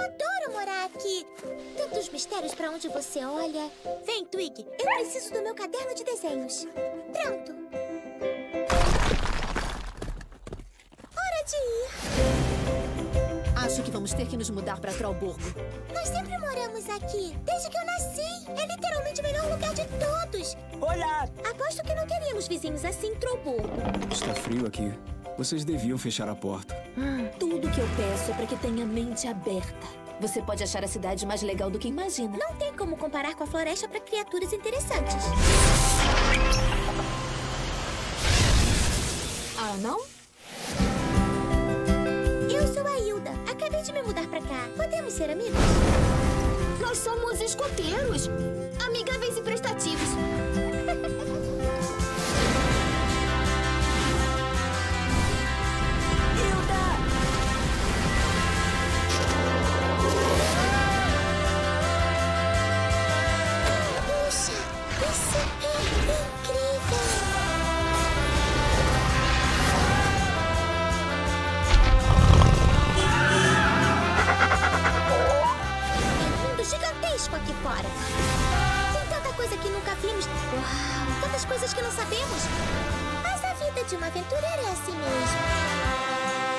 Eu adoro morar aqui. Tantos mistérios pra onde você olha. Vem, Twig. Eu preciso do meu caderno de desenhos. Pronto. Hora de ir. Acho que vamos ter que nos mudar pra Trollburgo. Nós sempre moramos aqui, desde que eu nasci. É literalmente o melhor lugar de todos. Olá! Aposto que não teríamos vizinhos assim em Trollburgo. Está frio aqui. Vocês deviam fechar a porta. Tudo que eu peço é pra que tenha mente aberta. Você pode achar a cidade mais legal do que imagina. Não tem como comparar com a floresta para criaturas interessantes. Ah, não? Eu sou a Hilda. Acabei de me mudar pra cá. Podemos ser amigos? Nós somos escoteiros. Tem tanta coisa que nunca vimos. Uau! Tantas coisas que não sabemos. Mas a vida de uma aventureira é assim mesmo.